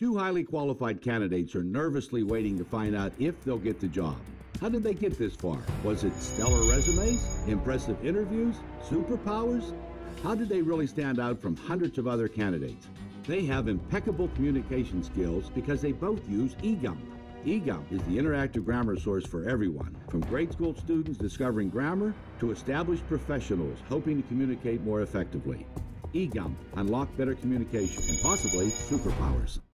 Two highly qualified candidates are nervously waiting to find out if they'll get the job. How did they get this far? Was it stellar resumes, impressive interviews, superpowers? How did they really stand out from hundreds of other candidates? They have impeccable communication skills because they both use EGUMPP. EGUMPP is the interactive grammar source for everyone, from grade school students discovering grammar to established professionals hoping to communicate more effectively. EGUMPP unlock better communication and possibly superpowers.